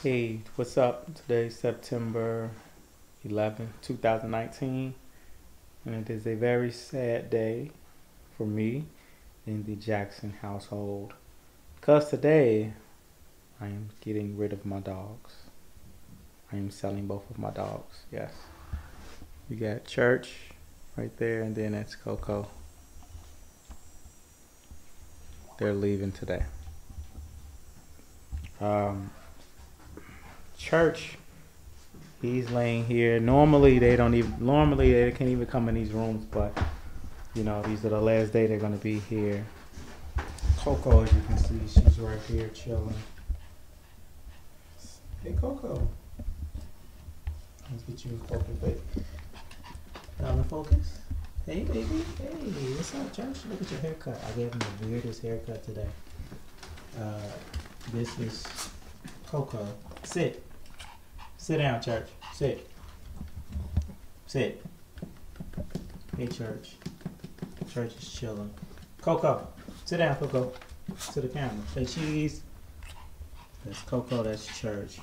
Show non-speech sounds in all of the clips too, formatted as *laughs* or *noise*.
Hey, what's up? Today September 11, 2019, and it is a very sad day for me in the Jackson household because today I am getting rid of my dogs. I am selling both of my dogs, yes. You got Church right there, and then that's Coco. They're leaving today. Um, church. He's laying here. Normally they don't even. Normally they can't even come in these rooms, but you know these are the last day they're gonna be here. Coco, as you can see, she's right here chilling. Hey, Coco. Let's get you in focus, baby. Now in focus. Hey, baby. Hey, what's up, church? Look at your haircut. I gave him the weirdest haircut today. Uh, this is Coco. Sit. Sit down, church. Sit. Sit. Hey, church. Church is chilling. Coco. Sit down, Coco. To the camera. Say cheese. That's Coco. That's church.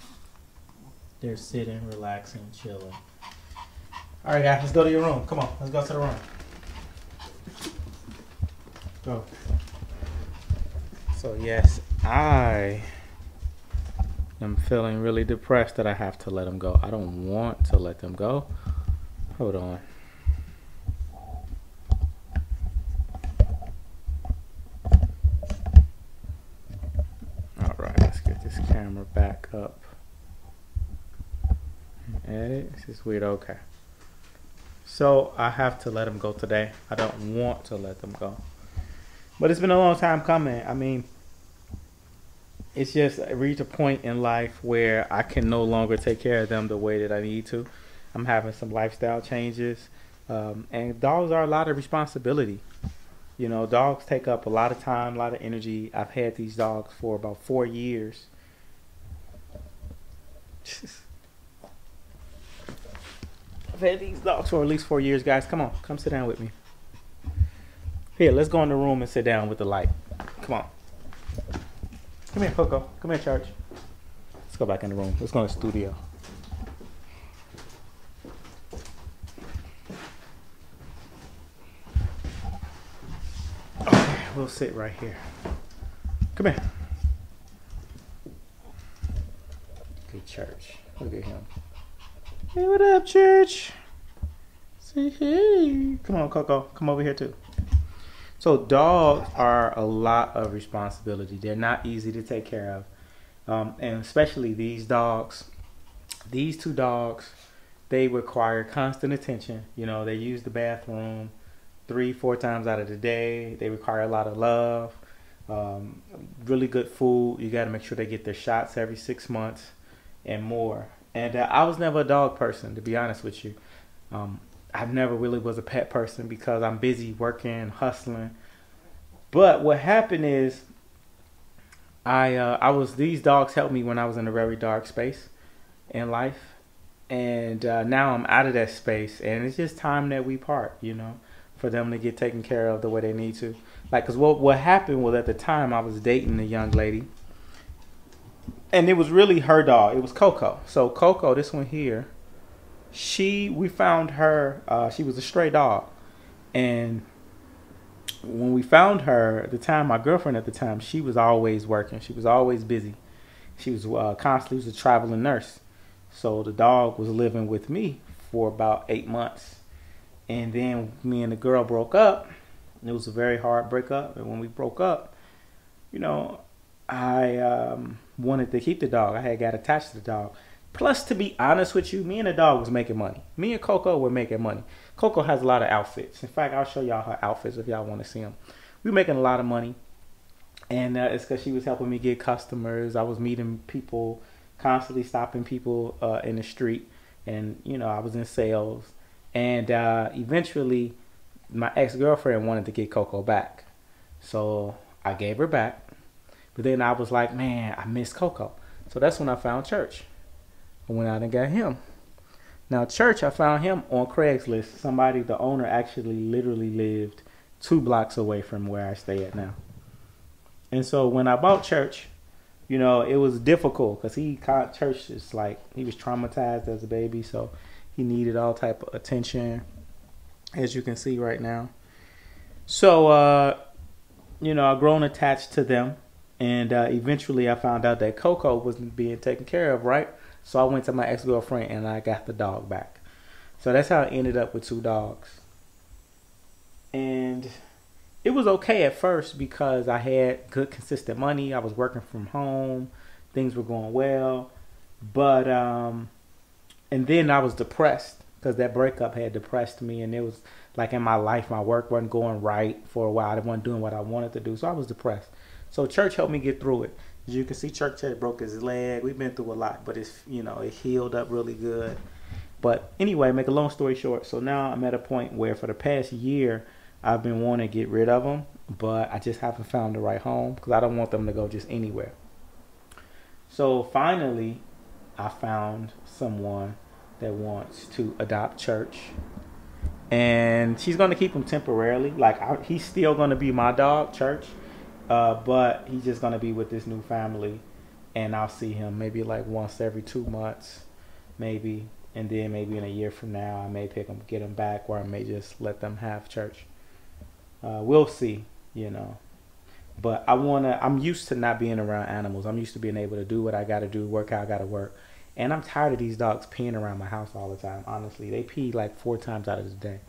They're sitting, relaxing, chilling. All right, guys. Let's go to your room. Come on. Let's go to the room. Go. So, yes, I I'm feeling really depressed that I have to let them go. I don't want to let them go. Hold on. All right, let's get this camera back up. Edit. This is weird. Okay. So I have to let them go today. I don't want to let them go. But it's been a long time coming. I mean, it's just I reached a point in life where I can no longer take care of them the way that I need to. I'm having some lifestyle changes, um, and dogs are a lot of responsibility. You know, dogs take up a lot of time, a lot of energy. I've had these dogs for about four years. *laughs* I've had these dogs for at least four years, guys. Come on, come sit down with me. Here, let's go in the room and sit down with the light. Come on. Come here, Coco. Come here, Church. Let's go back in the room. Let's go in the studio. Okay, we'll sit right here. Come here. Good church. Look at him. Hey, what up, church? Say hey. Come on, Coco. Come over here too. So dogs are a lot of responsibility. They're not easy to take care of, um, and especially these dogs. These two dogs, they require constant attention. You know, they use the bathroom three, four times out of the day. They require a lot of love, um, really good food. You got to make sure they get their shots every six months and more. And uh, I was never a dog person, to be honest with you. Um, I never really was a pet person because I'm busy working, hustling. But what happened is, I uh, I was these dogs helped me when I was in a very dark space in life, and uh, now I'm out of that space, and it's just time that we part. You know, for them to get taken care of the way they need to. Like, cause what what happened was at the time I was dating a young lady, and it was really her dog. It was Coco. So Coco, this one here she we found her uh, she was a stray dog. And when we found her at the time my girlfriend at the time she was always working. She was always busy. She was uh, constantly was a traveling nurse. So the dog was living with me for about eight months. And then me and the girl broke up. It was a very hard breakup. And when we broke up you know i um, wanted to keep the dog. I had got attached to the dog Plus, to be honest with you, me and the dog was making money. Me and Coco were making money. Coco has a lot of outfits. In fact, I'll show y'all her outfits if y'all want to see them. We were making a lot of money, and uh, it's because she was helping me get customers. I was meeting people, constantly stopping people uh, in the street, and you know I was in sales. And uh, eventually, my ex girlfriend wanted to get Coco back, so I gave her back. But then I was like, man, I miss Coco. So that's when I found church. I went out and got him. Now, church, I found him on Craigslist. Somebody, the owner, actually literally lived two blocks away from where I stay at now. And so when I bought church, you know, it was difficult because he caught church just like he was traumatized as a baby, so he needed all type of attention, as you can see right now. So, uh, you know, I've grown attached to them, and uh, eventually I found out that Coco wasn't being taken care of, right? So I went to my ex girlfriend and I got the dog back. So that's how I ended up with two dogs. And it was okay at first because I had good consistent money. I was working from home. Things were going well. But um and then I was depressed because that breakup had depressed me and it was like in my life my work wasn't going right for a while. I wasn't doing what I wanted to do. So I was depressed. So church helped me get through it. As you can see, church had broke his leg. We've been through a lot, but it's you know, it healed up really good. But anyway, make a long story short, so now I'm at a point where for the past year I've been wanting to get rid of them, but I just haven't found the right home because I don't want them to go just anywhere. So finally, I found someone that wants to adopt Church, and she's going to keep him temporarily. Like I, he's still going to be my dog, Church, uh, but he's just to be with this new family, and I'll see him maybe like once every two months, maybe, and then maybe in a year from now I may pick him, get him back, or I may just let them have Church. Uh, we'll see, you know. But I wanna. I'm used to not being around animals. I'm used to being able to do what I gotta do, work how I gotta work. And I'm tired of these dogs peeing around my house all the time. Honestly, they pee like four times out of the day,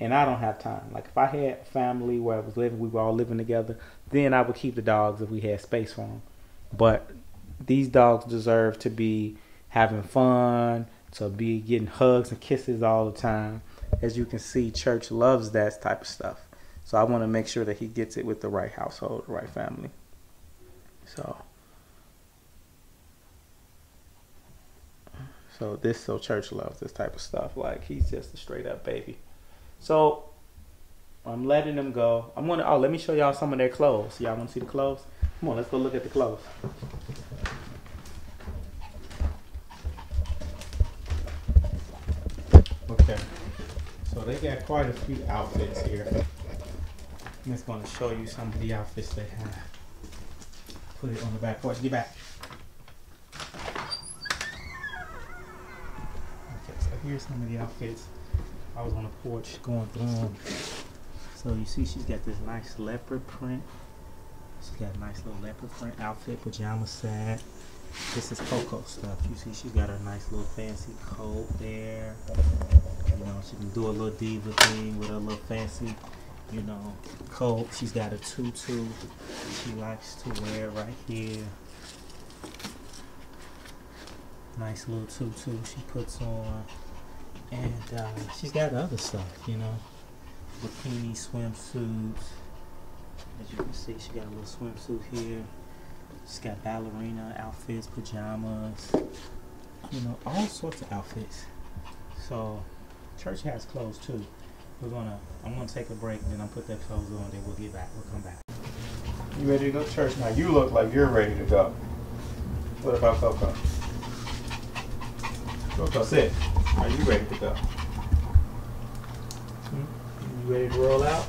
and I don't have time. Like if I had family where I was living, we were all living together, then I would keep the dogs if we had space for them. But these dogs deserve to be having fun, to be getting hugs and kisses all the time. As you can see, church loves that type of stuff. So I want to make sure that he gets it with the right household, the right family. So, so this so church loves this type of stuff. Like he's just a straight up baby. So I'm letting them go. I'm gonna oh let me show y'all some of their clothes. Y'all wanna see the clothes? Come on, let's go look at the clothes. Okay. So they got quite a few outfits here. I'm just to show you some of the outfits they have. Put it on the back porch. Get back. Okay, so here's some of the outfits. I was on the porch going through them. So you see she's got this nice leopard print. She's got a nice little leopard print outfit, pajama set. This is Coco stuff. You see she's got her nice little fancy coat there. You know, she can do a little diva thing with a little fancy you know, coat. She's got a tutu she likes to wear right here. Nice little tutu she puts on. And uh, she's got other stuff, you know. Bikini swimsuits. As you can see, she got a little swimsuit here. She's got ballerina outfits, pajamas, you know, all sorts of outfits. So, church has clothes too. We're gonna, I'm gonna take a break, then I'll put that clothes on, then we'll get back. We'll come back. You ready to go to church now? You look like you're ready to go. What about Coco? Coco, sit. Are you ready to go? Hmm? You ready to roll out?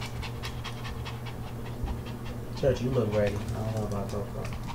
Church, you look ready. I don't know about Coco.